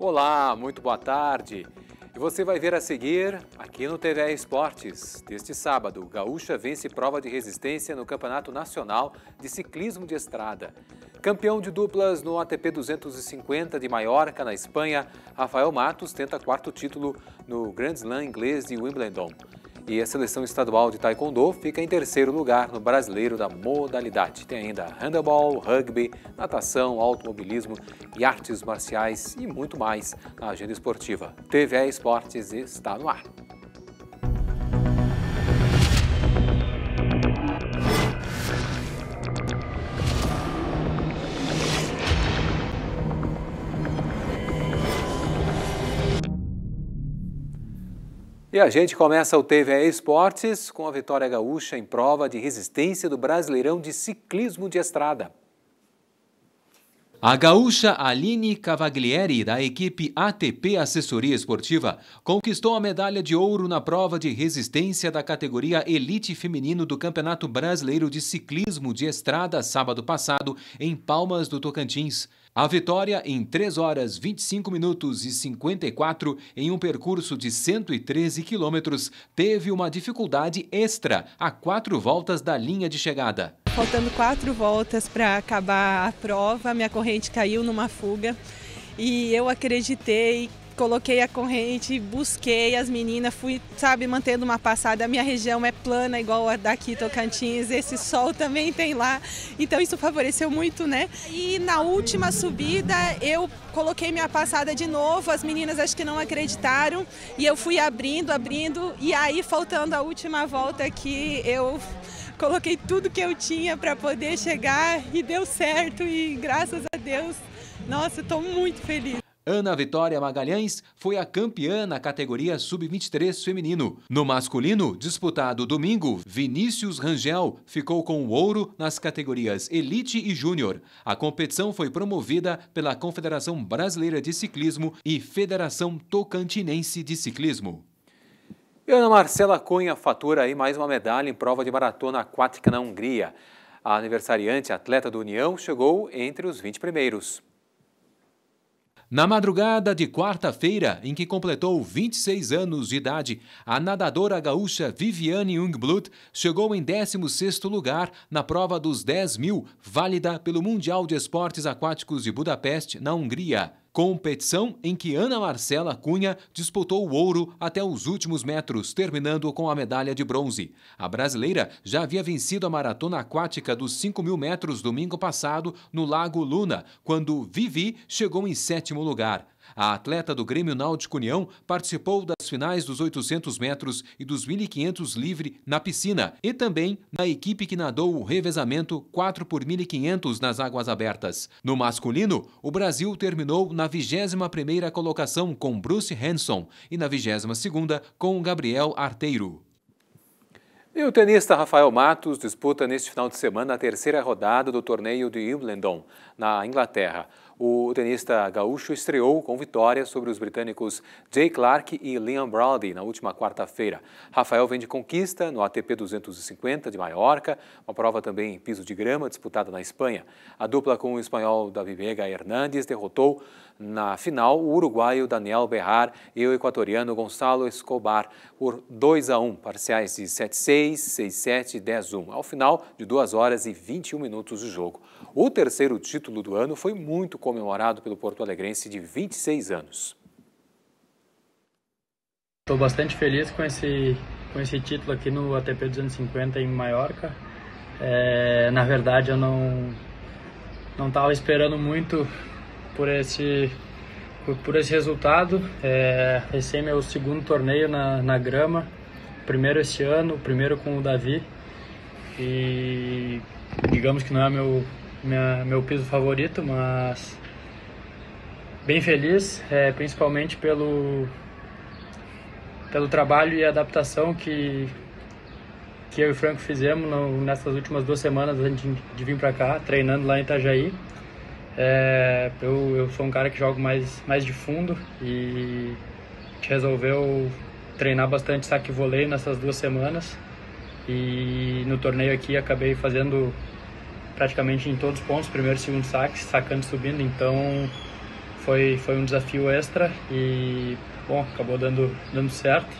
Olá, muito boa tarde. E você vai ver a seguir, aqui no TV Esportes, deste sábado, Gaúcha vence prova de resistência no Campeonato Nacional de Ciclismo de Estrada. Campeão de duplas no ATP 250 de Maiorca, na Espanha, Rafael Matos tenta quarto título no Grand Slam inglês de Wimbledon. E a seleção estadual de Taekwondo fica em terceiro lugar no brasileiro da modalidade. Tem ainda handebol, rugby, natação, automobilismo e artes marciais e muito mais na agenda esportiva. TV Esportes está no ar. E a gente começa o TVE Esportes com a vitória gaúcha em prova de resistência do Brasileirão de Ciclismo de Estrada. A gaúcha Aline Cavaglieri, da equipe ATP Assessoria Esportiva, conquistou a medalha de ouro na prova de resistência da categoria Elite Feminino do Campeonato Brasileiro de Ciclismo de Estrada sábado passado em Palmas do Tocantins. A vitória em 3 horas 25 minutos e 54 em um percurso de 113 quilômetros teve uma dificuldade extra a quatro voltas da linha de chegada. Faltando quatro voltas para acabar a prova, minha corrente caiu numa fuga e eu acreditei coloquei a corrente, busquei as meninas, fui, sabe, mantendo uma passada. A minha região é plana, igual a daqui, Tocantins, esse sol também tem lá. Então isso favoreceu muito, né? E na última subida eu coloquei minha passada de novo, as meninas acho que não acreditaram e eu fui abrindo, abrindo e aí faltando a última volta aqui eu coloquei tudo que eu tinha para poder chegar e deu certo e graças a Deus, nossa, estou muito feliz. Ana Vitória Magalhães foi a campeã na categoria sub-23 feminino. No masculino, disputado domingo, Vinícius Rangel ficou com o ouro nas categorias Elite e Júnior. A competição foi promovida pela Confederação Brasileira de Ciclismo e Federação Tocantinense de Ciclismo. Ana Marcela Cunha fatura aí mais uma medalha em prova de maratona aquática na Hungria. A aniversariante atleta do União chegou entre os 20 primeiros. Na madrugada de quarta-feira, em que completou 26 anos de idade, a nadadora gaúcha Viviane Jungblut chegou em 16º lugar na prova dos 10 mil, válida pelo Mundial de Esportes Aquáticos de Budapeste, na Hungria competição em que Ana Marcela Cunha disputou o ouro até os últimos metros, terminando com a medalha de bronze. A brasileira já havia vencido a maratona aquática dos 5 mil metros domingo passado no Lago Luna, quando Vivi chegou em sétimo lugar. A atleta do Grêmio Náutico União participou das finais dos 800 metros e dos 1.500 livre na piscina e também na equipe que nadou o revezamento 4 por 1.500 nas águas abertas. No masculino, o Brasil terminou na 21ª colocação com Bruce Hanson e na 22ª com Gabriel Arteiro. E o tenista Rafael Matos disputa neste final de semana a terceira rodada do torneio de Wimbledon, na Inglaterra. O tenista gaúcho estreou com vitória sobre os britânicos Jay Clark e Liam Brody na última quarta-feira. Rafael vem de conquista no ATP 250 de Maiorca, uma prova também em piso de grama disputada na Espanha. A dupla com o espanhol Davi Vega Hernandes derrotou na final o uruguaio Daniel Berrar e o equatoriano Gonçalo Escobar por 2 a 1, parciais de 7-6, 6-7 e 10-1, ao final de 2 horas e 21 minutos de jogo. O terceiro título do ano foi muito comemorado pelo Porto Alegrense de 26 anos. Estou bastante feliz com esse, com esse título aqui no ATP 250 em Maiorca. É, na verdade, eu não não estava esperando muito por esse por, por esse resultado. É, esse é meu segundo torneio na, na grama, primeiro esse ano, primeiro com o Davi e digamos que não é meu minha, meu piso favorito, mas bem feliz, é, principalmente pelo, pelo trabalho e adaptação que, que eu e o Franco fizemos no, nessas últimas duas semanas antes de vir para cá, treinando lá em Itajaí. É, eu, eu sou um cara que joga mais, mais de fundo e resolveu treinar bastante saque vôlei nessas duas semanas. E no torneio aqui acabei fazendo praticamente em todos os pontos, primeiro e segundo saque, sacando e subindo, então foi, foi um desafio extra e, bom, acabou dando, dando certo.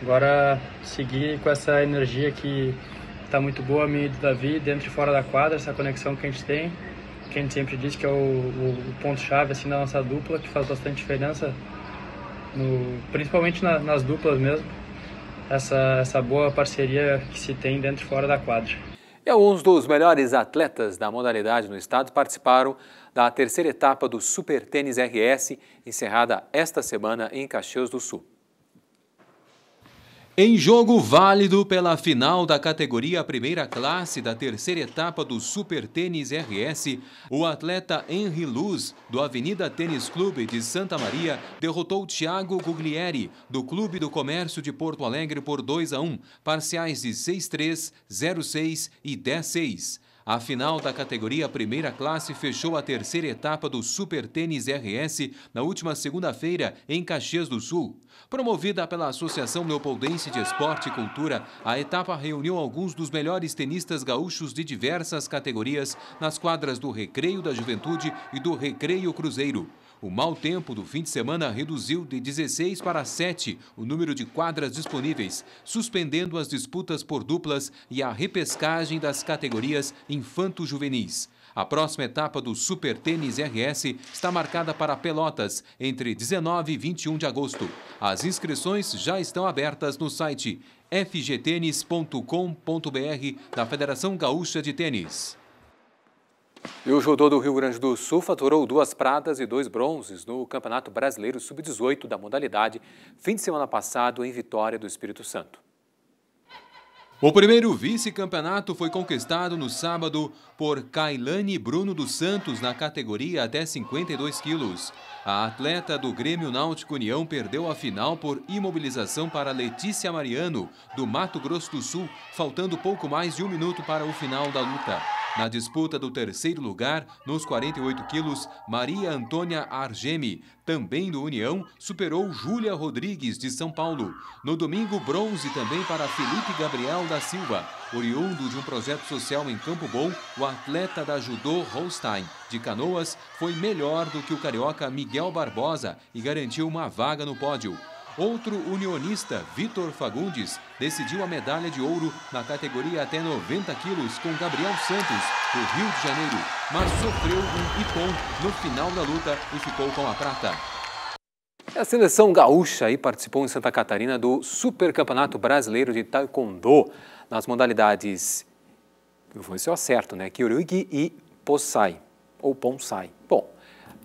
Agora, seguir com essa energia que está muito boa, minha e do Davi, dentro e fora da quadra, essa conexão que a gente tem, que a gente sempre diz que é o, o, o ponto-chave assim, da nossa dupla, que faz bastante diferença, no, principalmente na, nas duplas mesmo, essa, essa boa parceria que se tem dentro e fora da quadra. E alguns dos melhores atletas da modalidade no estado participaram da terceira etapa do Super Tênis RS, encerrada esta semana em Caxias do Sul. Em jogo válido pela final da categoria primeira classe da terceira etapa do Super Tênis RS, o atleta Henry Luz, do Avenida Tênis Clube de Santa Maria, derrotou Thiago Guglieri, do Clube do Comércio de Porto Alegre, por 2 a 1, parciais de 6-3, 0-6 e 10-6. A final da categoria primeira classe fechou a terceira etapa do Super Tênis RS na última segunda-feira em Caxias do Sul. Promovida pela Associação Leopoldense de Esporte e Cultura, a etapa reuniu alguns dos melhores tenistas gaúchos de diversas categorias nas quadras do Recreio da Juventude e do Recreio Cruzeiro. O mau tempo do fim de semana reduziu de 16 para 7 o número de quadras disponíveis, suspendendo as disputas por duplas e a repescagem das categorias infanto-juvenis. A próxima etapa do Super Tênis RS está marcada para Pelotas, entre 19 e 21 de agosto. As inscrições já estão abertas no site fgtênis.com.br da Federação Gaúcha de Tênis. E o judô do Rio Grande do Sul faturou duas pratas e dois bronzes no Campeonato Brasileiro Sub-18 da modalidade, fim de semana passado em Vitória do Espírito Santo. O primeiro vice-campeonato foi conquistado no sábado por Kailane Bruno dos Santos na categoria até 52 quilos. A atleta do Grêmio Náutico União perdeu a final por imobilização para Letícia Mariano, do Mato Grosso do Sul, faltando pouco mais de um minuto para o final da luta. Na disputa do terceiro lugar, nos 48 quilos, Maria Antônia Argemi, também do União, superou Júlia Rodrigues, de São Paulo. No domingo, bronze também para Felipe Gabriel da Silva. Oriundo de um projeto social em Campo Bom, o atleta da judô Holstein, de Canoas, foi melhor do que o carioca Miguel Barbosa e garantiu uma vaga no pódio. Outro unionista, Vitor Fagundes, decidiu a medalha de ouro na categoria até 90 quilos com Gabriel Santos, do Rio de Janeiro, mas sofreu um ipom no final da luta e ficou com a prata. A seleção gaúcha aí participou em Santa Catarina do Supercampeonato Brasileiro de Taekwondo nas modalidades, eu vou ver se eu acerto, né? Kyoryugi e Posai, ou Ponsai. Bom,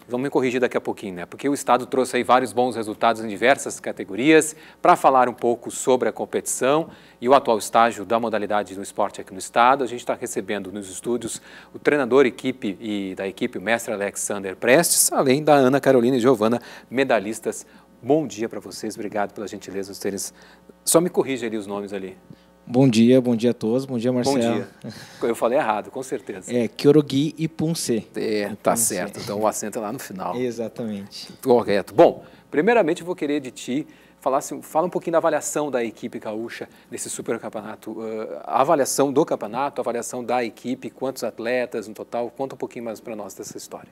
Vamos me corrigir daqui a pouquinho, né? Porque o Estado trouxe aí vários bons resultados em diversas categorias. Para falar um pouco sobre a competição e o atual estágio da modalidade do esporte aqui no Estado, a gente está recebendo nos estúdios o treinador equipe e da equipe, o mestre Alexander Prestes, além da Ana Carolina e Giovana, medalhistas. Bom dia para vocês, obrigado pela gentileza de terem. Só me corrija ali os nomes ali. Bom dia, bom dia a todos. Bom dia, Marcelo. Bom dia. Eu falei errado, com certeza. É, Kyorogi e Punse. É, tá Punse. certo. Então o acento é lá no final. Exatamente. Correto. Bom, primeiramente eu vou querer de ti falar fala um pouquinho da avaliação da equipe gaúcha nesse super campeonato, uh, a avaliação do campeonato, a avaliação da equipe, quantos atletas no total, conta um pouquinho mais para nós dessa história.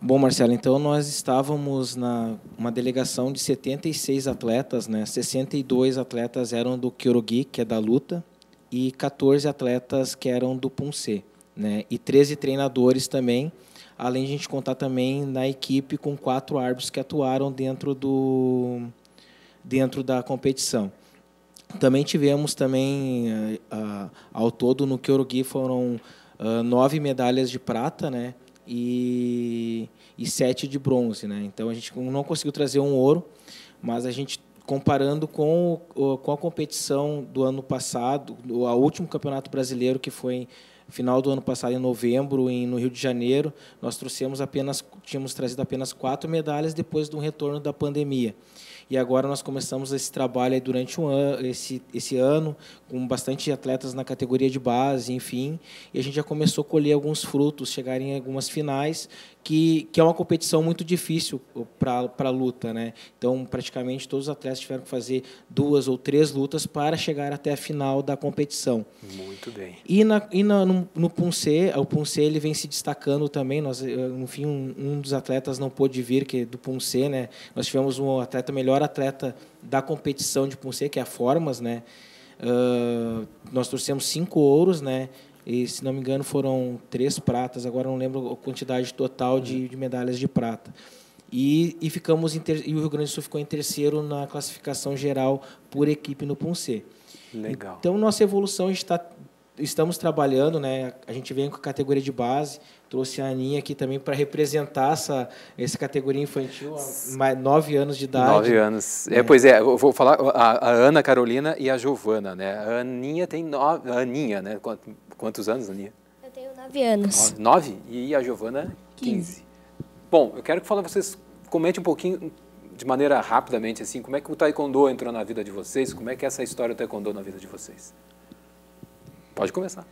Bom, Marcelo, então nós estávamos na uma delegação de 76 atletas, né? 62 atletas eram do Kyorugi, que é da luta, e 14 atletas que eram do Punse, né? E 13 treinadores também, além de a gente contar também na equipe com quatro árbitros que atuaram dentro do dentro da competição. Também tivemos também uh, ao todo no Kyorugi foram uh, nove medalhas de prata, né? E, e sete de bronze. Né? Então a gente não conseguiu trazer um ouro, mas a gente comparando com, com a competição do ano passado, o último campeonato brasileiro que foi final do ano passado em novembro em, no Rio de Janeiro nós trouxemos apenas tínhamos trazido apenas quatro medalhas depois do retorno da pandemia. E agora nós começamos esse trabalho durante um ano, esse, esse ano, com bastante atletas na categoria de base, enfim, e a gente já começou a colher alguns frutos, chegarem em algumas finais, que, que é uma competição muito difícil para a luta. Né? Então, praticamente todos os atletas tiveram que fazer duas ou três lutas para chegar até a final da competição. Muito bem. E, na, e na, no, no Punce, o Punce ele vem se destacando também. Nós, eh, no fim, um, um dos atletas não pôde vir, que é do Punce. Né? Nós tivemos um atleta, melhor atleta da competição de Punce, que é a Formas. Né? Uh, nós trouxemos cinco ouros, né? E, se não me engano, foram três pratas, agora não lembro a quantidade total de, de medalhas de prata. E, e ficamos ter, e o Rio Grande do Sul ficou em terceiro na classificação geral por equipe no Punce. Legal. Então, nossa evolução, está estamos trabalhando, né? A gente vem com a categoria de base, trouxe a Aninha aqui também para representar essa, essa categoria infantil, mais nove anos de idade. Nove anos. É. é pois é, eu vou falar a, a, Ana Carolina e a Giovana, né? A Aninha tem nove, a Aninha, né? Quantos anos, Aninha? Eu tenho nove anos. Nove? E a Giovana? Quinze. Bom, eu quero que fala, vocês comentem um pouquinho de maneira rapidamente assim, como é que o taekwondo entrou na vida de vocês? Como é que é essa história do taekwondo na vida de vocês? Pode começar.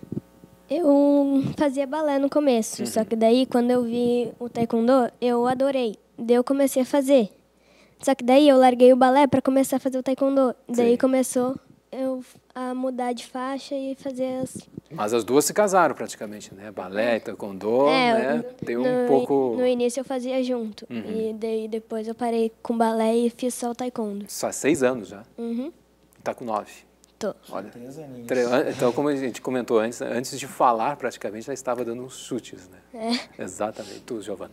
Eu fazia balé no começo, uhum. só que daí quando eu vi o taekwondo, eu adorei. Daí eu comecei a fazer. Só que daí eu larguei o balé para começar a fazer o taekwondo. Daí Sim. começou eu a mudar de faixa e fazer as Mas as duas se casaram praticamente, né? Balé, taekwondo, é, né? Tem um no, pouco No início eu fazia junto uhum. e daí depois eu parei com balé e fiz só o taekwondo. Só seis anos já. Uhum. Tá com nove. Tô. Olha, três aninhos. Então, como a gente comentou antes, antes de falar, praticamente já estava dando uns chutes, né? É. Exatamente. Tu, Giovana?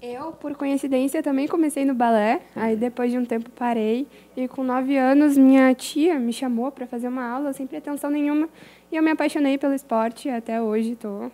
Eu, por coincidência, também comecei no balé. Aí, depois de um tempo, parei. E com nove anos, minha tia me chamou para fazer uma aula sem pretensão nenhuma. E eu me apaixonei pelo esporte. Até hoje estou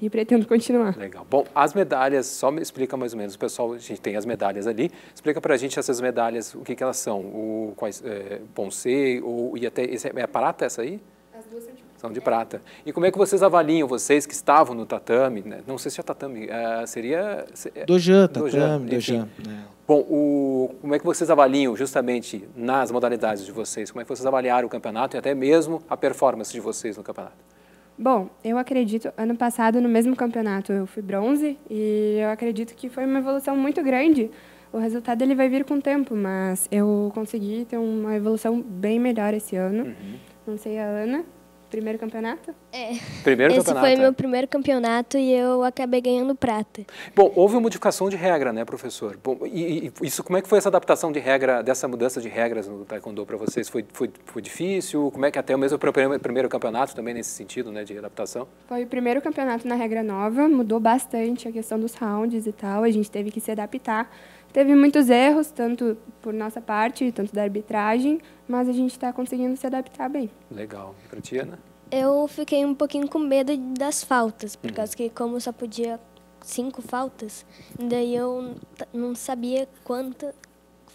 e pretendo continuar. Legal. Bom, as medalhas, só me explica mais ou menos, o pessoal, a gente tem as medalhas ali, explica para a gente essas medalhas, o que, que elas são, o quais, é, Ponce, ou, e até, esse, é a prata essa aí? As duas são de prata. São de prata. E como é que vocês avaliam, vocês que estavam no tatame, né? não sei se é tatame, é, seria... Dojan, tatame, Dojan. É. Bom, o, como é que vocês avaliam justamente nas modalidades de vocês, como é que vocês avaliaram o campeonato e até mesmo a performance de vocês no campeonato? Bom, eu acredito, ano passado no mesmo campeonato eu fui bronze e eu acredito que foi uma evolução muito grande. O resultado ele vai vir com o tempo, mas eu consegui ter uma evolução bem melhor esse ano. Uhum. Não sei a Ana, Primeiro campeonato? É. Primeiro Esse campeonato. foi meu primeiro campeonato e eu acabei ganhando prata. Bom, houve uma modificação de regra, né, professor? Bom, e, e isso, como é que foi essa adaptação de regra, dessa mudança de regras no taekwondo para vocês? Foi, foi, foi difícil? Como é que até mesmo o primeiro, primeiro campeonato também nesse sentido, né, de adaptação? Foi o primeiro campeonato na regra nova, mudou bastante a questão dos rounds e tal, a gente teve que se adaptar. Teve muitos erros, tanto por nossa parte, tanto da arbitragem, mas a gente está conseguindo se adaptar bem. Legal. E para ti, Ana? Eu fiquei um pouquinho com medo das faltas, por uhum. causa que como só podia cinco faltas, daí eu não sabia quanta,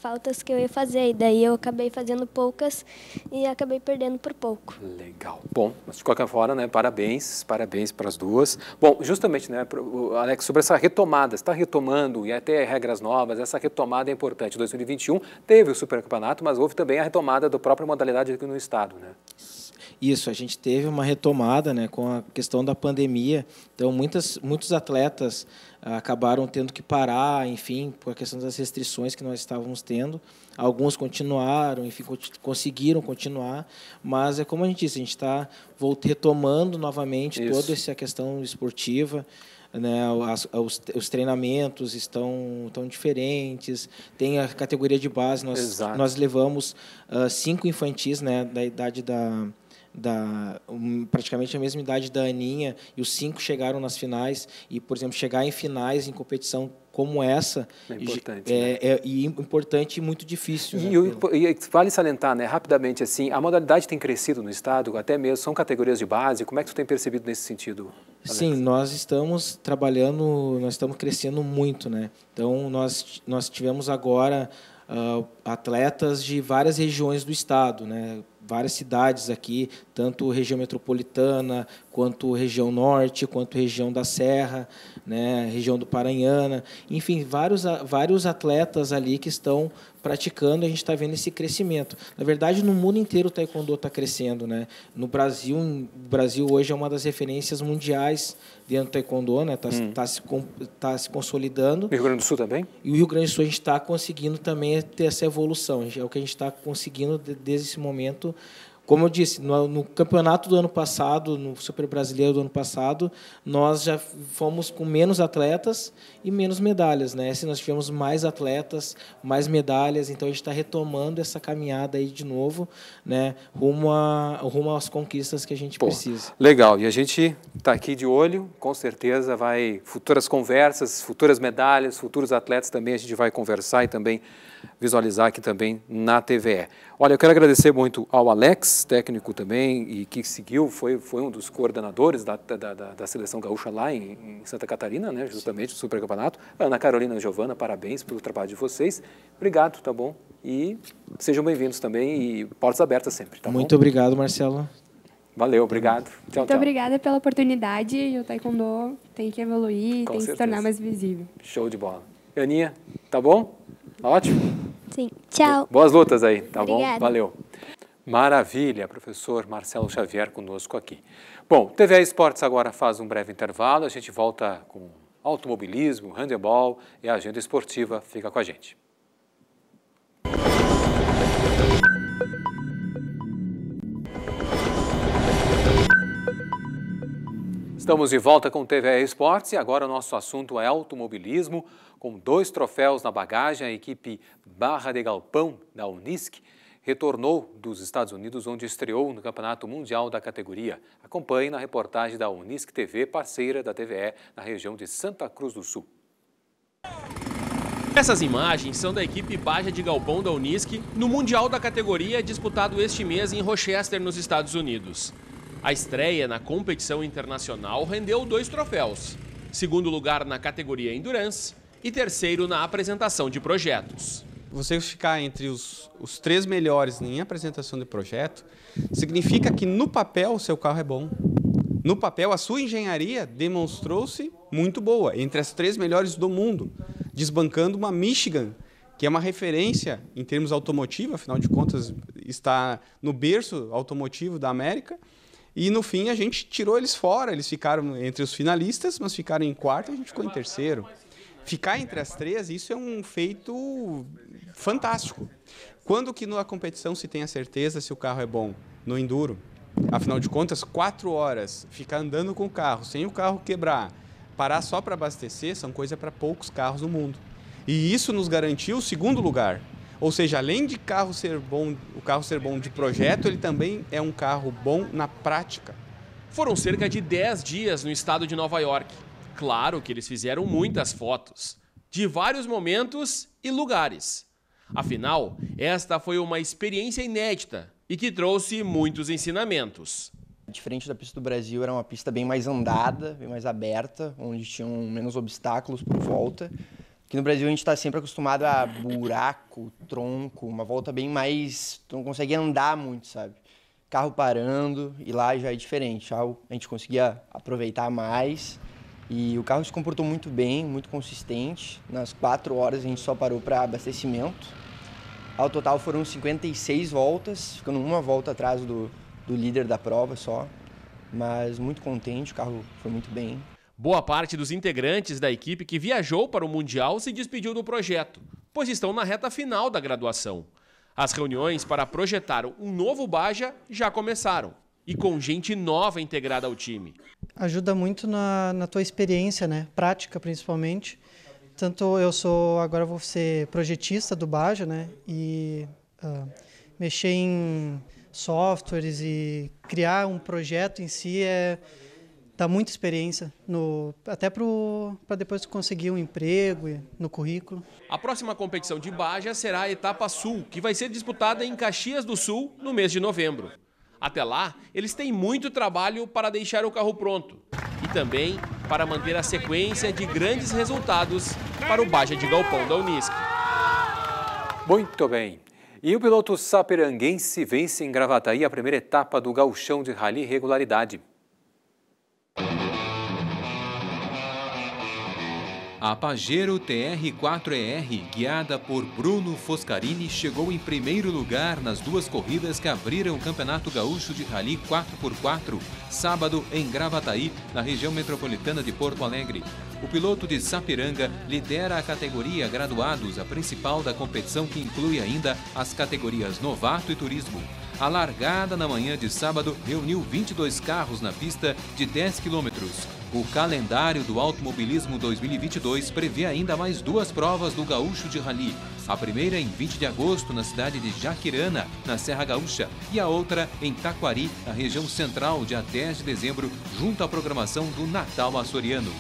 faltas que eu ia fazer. E daí eu acabei fazendo poucas e acabei perdendo por pouco. Legal. Bom, mas de qualquer forma, né, parabéns, parabéns para as duas. Bom, justamente, né, Alex, sobre essa retomada, está retomando e até regras novas, essa retomada é importante. 2021 teve o supercampeonato, mas houve também a retomada da própria modalidade aqui no estado, né? Isso, a gente teve uma retomada né, com a questão da pandemia. Então, muitas, muitos atletas ah, acabaram tendo que parar, enfim, por a questão das restrições que nós estávamos tendo. Alguns continuaram, enfim, conseguiram continuar, mas é como a gente disse, a gente está retomando novamente Isso. toda essa questão esportiva. Né, as, os, os, treinamentos estão, estão diferentes, tem a categoria de base, nós, nós levamos uh, cinco infantis né, da idade da, da um, praticamente a mesma idade da Aninha e os cinco chegaram nas finais e por exemplo chegar em finais em competição como essa é importante, é, né? é, e importante e muito difícil. E, né? e, vale salientar, né, rapidamente assim, a modalidade tem crescido no estado, até mesmo são categorias de base. Como é que tu tem percebido nesse sentido? Alex? Sim, nós estamos trabalhando, nós estamos crescendo muito, né? Então nós nós tivemos agora uh, atletas de várias regiões do estado, né? Várias cidades aqui, tanto região metropolitana quanto região norte, quanto região da Serra, né, região do Paranhana, enfim, vários, vários atletas ali que estão praticando, a gente está vendo esse crescimento. Na verdade, no mundo inteiro o taekwondo está crescendo, né? No Brasil, o Brasil hoje é uma das referências mundiais dentro do taekwondo, né? Está hum. tá se, tá se consolidando. Rio Grande do Sul também? E o Rio Grande do Sul a gente está conseguindo também ter essa evolução. É o que a gente está conseguindo desde esse momento como eu disse, no, no, campeonato do ano passado, no Super Brasileiro do ano passado, nós já fomos com menos atletas e menos medalhas. Né? Se nós tivemos mais atletas, mais medalhas, então a gente está retomando essa caminhada aí de novo, né? rumo, a, rumo às conquistas que a gente Pô, precisa. Legal, e a gente está aqui de olho, com certeza vai, futuras conversas, futuras medalhas, futuros atletas também a gente vai conversar e também visualizar aqui também na TVE. Olha, eu quero agradecer muito ao Alex, técnico também, e que seguiu, foi, foi um dos coordenadores da, da, da, da seleção gaúcha lá em, em, Santa Catarina, né, justamente, do Supercampeonato. Ana Carolina e Giovana, parabéns pelo trabalho de vocês. Obrigado, tá bom? E sejam bem-vindos também e portas abertas sempre, tá Muito bom? obrigado, Marcelo. Valeu, obrigado. Tchau, Muito tchau. obrigada pela oportunidade e o Taekwondo tem que evoluir, Com tem certeza. que se tornar mais visível. Show de bola. Aninha, tá bom? Ótimo. Sim. Tchau. Boas lutas aí, tá Obrigada. bom? Valeu. Maravilha, professor Marcelo Xavier conosco aqui. Bom, TV Esportes agora faz um breve intervalo, a gente volta com automobilismo, handebol e a agenda esportiva. Fica com a gente. Estamos de volta com TV Esportes e agora o nosso assunto é automobilismo. Com dois troféus na bagagem, a equipe Barra de Galpão da Unisc retornou dos Estados Unidos, onde estreou no Campeonato Mundial da categoria. Acompanhe na reportagem da Unisc TV, parceira da TVE, na região de Santa Cruz do Sul. Essas imagens são da equipe Baja de Galpão da Unisc no Mundial da categoria disputado este mês em Rochester, nos Estados Unidos. A estreia na competição internacional rendeu dois troféus. Segundo lugar na categoria Endurance e terceiro na apresentação de projetos. Você ficar entre os, os três melhores em apresentação de projeto significa que no papel o seu carro é bom. No papel, a sua engenharia demonstrou-se muito boa, entre as três melhores do mundo, desbancando uma Michigan, que é uma referência em termos automotivos, afinal de contas, está no berço automotivo da América. E no fim a gente tirou eles fora, eles ficaram entre os finalistas, mas ficaram em quarto e a gente ficou em terceiro ficar entre as três, isso é um feito fantástico. Quando que na competição se tem a certeza se o carro é bom? No enduro. Afinal de contas, quatro horas, ficar andando com o carro, sem o carro quebrar, parar só para abastecer, são coisa para poucos carros no mundo. E isso nos garantiu o segundo lugar. Ou seja, além de carro ser bom, o carro ser bom de projeto, ele também é um carro bom na prática. Foram cerca de 10 dias no estado de Nova York Claro que eles fizeram muitas fotos, de vários momentos e lugares. Afinal, esta foi uma experiência inédita e que trouxe muitos ensinamentos. Diferente da pista do Brasil, era uma pista bem mais andada, bem mais aberta, onde tinham menos obstáculos por volta. Aqui no Brasil a gente está sempre acostumado a buraco, tronco, uma volta bem mais. Tu não consegue andar muito, sabe? Carro parando, e lá já é diferente. A gente conseguia aproveitar mais e o carro se comportou muito bem, muito consistente. Nas quatro horas a gente só parou para abastecimento. Ao total foram 56 voltas, ficando uma volta atrás do, do líder da prova só. Mas muito contente, o carro foi muito bem. Boa parte dos integrantes da equipe que viajou para o Mundial se despediu do projeto, pois estão na reta final da graduação. As reuniões para projetar um novo Baja já começaram e com gente nova integrada ao time. Ajuda muito na, na tua experiência, né? Prática, principalmente. Tanto eu sou, agora vou ser projetista do Baja, né? E uh, mexer em softwares e criar um projeto em si é dá muita experiência no até para depois conseguir um emprego no currículo. A próxima competição de Baja será a etapa Sul, que vai ser disputada em Caxias do Sul no mês de novembro. Até lá, eles têm muito trabalho para deixar o carro pronto e também para manter a sequência de grandes resultados para o Baja de Galpão da Unisc. Muito bem. E o piloto saperanguense vence em Gravataí a primeira etapa do gauchão de rally regularidade. A Pajero TR4ER, guiada por Bruno Foscarini, chegou em primeiro lugar nas duas corridas que abriram o Campeonato Gaúcho de Rally 4x4, sábado em Gravataí, na região metropolitana de Porto Alegre. O piloto de Sapiranga lidera a categoria graduados, a principal da competição que inclui ainda as categorias Novato e Turismo. A largada na manhã de sábado reuniu 22 carros na pista de 10 quilômetros. O calendário do automobilismo 2022 prevê ainda mais duas provas do Gaúcho de Rally. A primeira em 20 de agosto na cidade de Jaquirana, na Serra Gaúcha, e a outra em Taquari, na região central, dia 10 de dezembro, junto à programação do Natal Açoriano.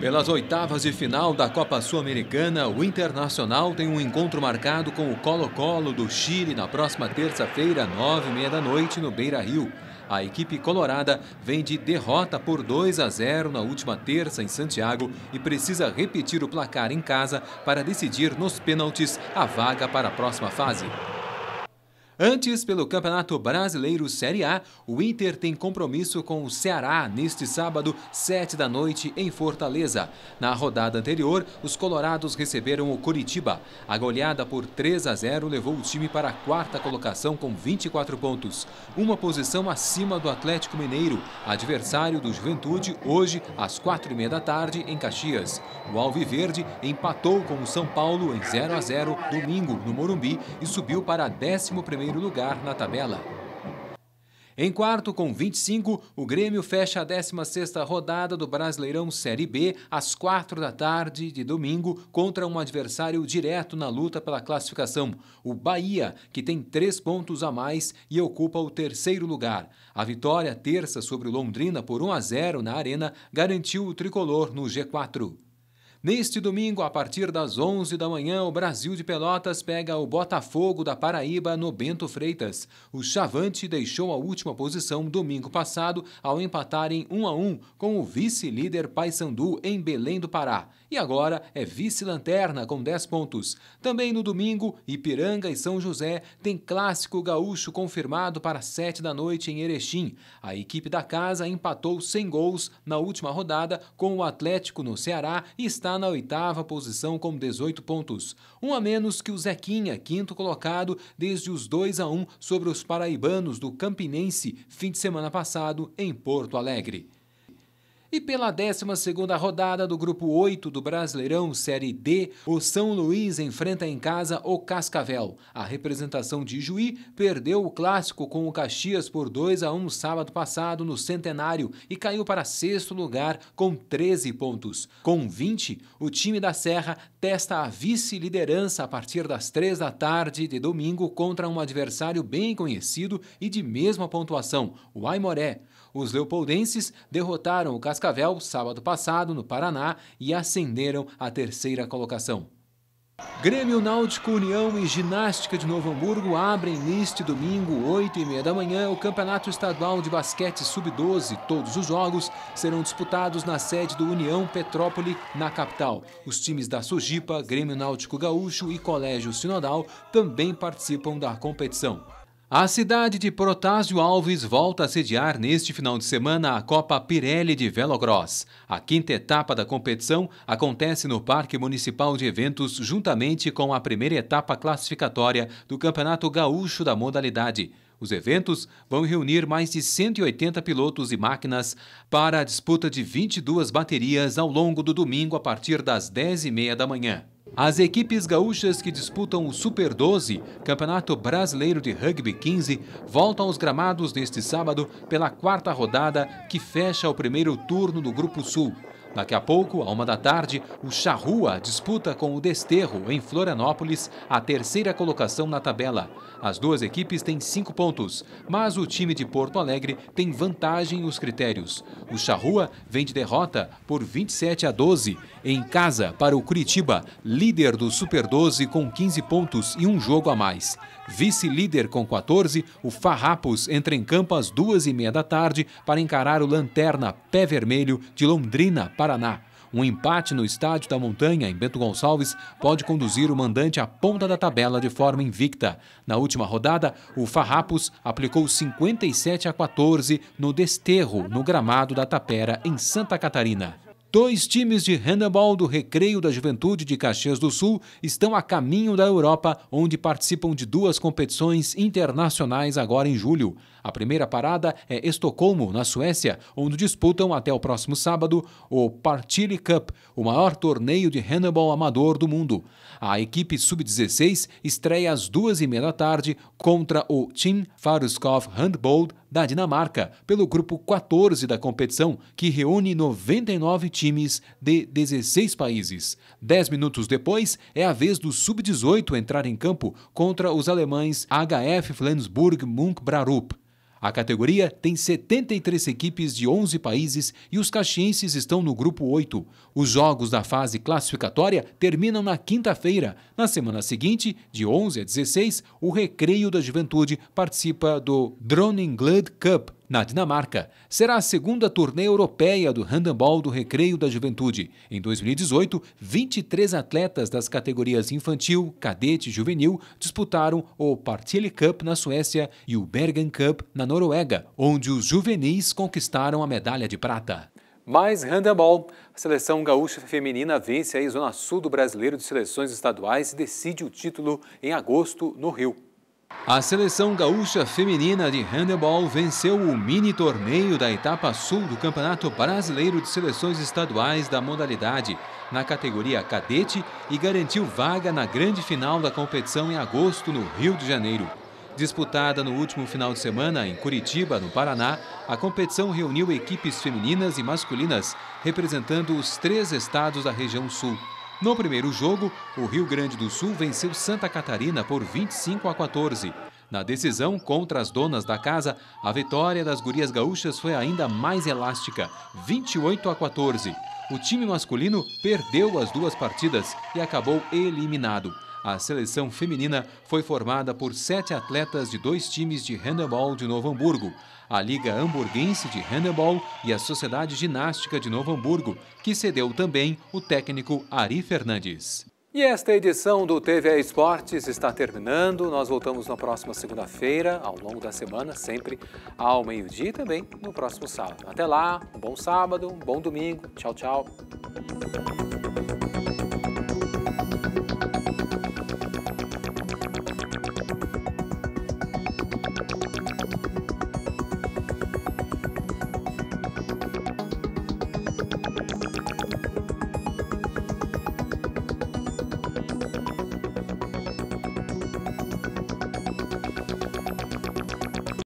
Pelas oitavas de final da Copa Sul-Americana, o Internacional tem um encontro marcado com o Colo-Colo do Chile na próxima terça-feira, nove e meia da noite, no Beira-Rio. A equipe colorada vem de derrota por 2 a 0 na última terça em Santiago e precisa repetir o placar em casa para decidir nos pênaltis a vaga para a próxima fase. Antes, pelo Campeonato Brasileiro Série A, o Inter tem compromisso com o Ceará neste sábado, 7 da noite, em Fortaleza. Na rodada anterior, os colorados receberam o Curitiba. A goleada por 3 a 0 levou o time para a quarta colocação com 24 pontos, uma posição acima do Atlético Mineiro, adversário do Juventude, hoje às quatro e meia da tarde em Caxias. O Alviverde empatou com o São Paulo em 0 a 0 domingo no Morumbi e subiu para 11 primeiro lugar na tabela. Em quarto, com 25, o Grêmio fecha a 16ª rodada do Brasileirão Série B às 4 da tarde de domingo contra um adversário direto na luta pela classificação, o Bahia, que tem três pontos a mais e ocupa o terceiro lugar. A vitória terça sobre o Londrina por 1 a 0 na Arena garantiu o tricolor no G4. Neste domingo, a partir das 11 da manhã, o Brasil de Pelotas pega o Botafogo da Paraíba no Bento Freitas. O Chavante deixou a última posição domingo passado ao empatar em 1 a 1 com o vice-líder Paysandu em Belém do Pará. E agora é vice-lanterna com 10 pontos. Também no domingo, Ipiranga e São José têm clássico gaúcho confirmado para 7 da noite em Erechim. A equipe da casa empatou sem gols na última rodada com o Atlético no Ceará e está está na oitava posição com 18 pontos, um a menos que o Zequinha, quinto colocado, desde os 2 a 1 sobre os paraibanos do Campinense, fim de semana passado, em Porto Alegre. E pela 12ª rodada do Grupo 8 do Brasileirão Série D, o São Luís enfrenta em casa o Cascavel. A representação de Juí perdeu o clássico com o Caxias por 2 a 1 sábado passado no Centenário e caiu para sexto lugar com 13 pontos. Com 20, o time da Serra testa a vice-liderança a partir das 3 da tarde de domingo contra um adversário bem conhecido e de mesma pontuação, o Aimoré. Os leopoldenses derrotaram o Cascavel sábado passado no Paraná e ascenderam à terceira colocação. Grêmio Náutico União e Ginástica de Novo Hamburgo abrem neste domingo, 8 e meia da manhã, o Campeonato Estadual de Basquete Sub-12. Todos os jogos serão disputados na sede do União Petrópole, na capital. Os times da Sujipa, Grêmio Náutico Gaúcho e Colégio Sinodal também participam da competição. A cidade de Protásio Alves volta a sediar neste final de semana a Copa Pirelli de Velocross. A quinta etapa da competição acontece no Parque Municipal de Eventos, juntamente com a primeira etapa classificatória do Campeonato Gaúcho da modalidade. Os eventos vão reunir mais de 180 pilotos e máquinas para a disputa de 22 baterias ao longo do domingo a partir das 10h30 da manhã. As equipes gaúchas que disputam o Super 12, Campeonato Brasileiro de Rugby 15, voltam aos gramados neste sábado pela quarta rodada que fecha o primeiro turno do Grupo Sul. Daqui a pouco, a uma da tarde, o Charrua disputa com o Desterro, em Florianópolis, a terceira colocação na tabela. As duas equipes têm cinco pontos, mas o time de Porto Alegre tem vantagem nos critérios. O Charrua vem de derrota por 27 a 12 em casa para o Curitiba, líder do Super 12 com 15 pontos e um jogo a mais. Vice-líder com 14, o Farrapos entra em campo às duas e meia da tarde para encarar o Lanterna Pé Vermelho de Londrina, Paraná. Um empate no Estádio da Montanha, em Bento Gonçalves, pode conduzir o mandante à ponta da tabela de forma invicta. Na última rodada, o Farrapos aplicou 57 a 14 no Desterro, no gramado da Tapera, em Santa Catarina. Dois times de handebol do Recreio da Juventude de Caxias do Sul estão a caminho da Europa, onde participam de duas competições internacionais agora em julho. A primeira parada é Estocolmo, na Suécia, onde disputam até o próximo sábado o Partille Cup, o maior torneio de handebol amador do mundo. A equipe sub-16 estreia às duas e meia da tarde contra o Team Faruskov Handball da Dinamarca, pelo grupo 14 da competição, que reúne 99 times de 16 países. Dez minutos depois, é a vez do Sub-18 entrar em campo contra os alemães HF Flensburg Munkbrarup. A categoria tem 73 equipes de 11 países e os caxienses estão no grupo 8. Os jogos da fase classificatória terminam na quinta-feira. Na semana seguinte, de 11 a 16, o Recreio da Juventude participa do Dronninglad Cup, na Dinamarca. Será a segunda turnê europeia do handebol do Recreio da Juventude. Em 2018, 23 atletas das categorias infantil, cadete e juvenil disputaram o Partille Cup na Suécia e o Bergen Cup na Noruega, onde os juvenis conquistaram a medalha de prata. Mais handebol. A seleção gaúcha feminina vence a Zona Sul do Brasileiro de Seleções Estaduais e decide o título em agosto no Rio. A seleção gaúcha feminina de handebol venceu o mini torneio da etapa sul do Campeonato Brasileiro de Seleções Estaduais da modalidade, na categoria cadete, e garantiu vaga na grande final da competição em agosto no Rio de Janeiro. Disputada no último final de semana em Curitiba, no Paraná, a competição reuniu equipes femininas e masculinas representando os três estados da região sul. No primeiro jogo, o Rio Grande do Sul venceu Santa Catarina por 25 a 14. Na decisão contra as donas da casa, a vitória das gurias gaúchas foi ainda mais elástica, 28 a 14. O time masculino perdeu as duas partidas e acabou eliminado. A seleção feminina foi formada por sete atletas de dois times de handebol de Novo Hamburgo, a Liga Hamburguense de Handebol e a Sociedade Ginástica de Novo Hamburgo, que cedeu também o técnico Ari Fernandes. E esta edição do TV Esportes está terminando. Nós voltamos na próxima segunda-feira, ao longo da semana, sempre ao meio-dia e também no próximo sábado. Até lá, um bom sábado, um bom domingo. Tchau, tchau.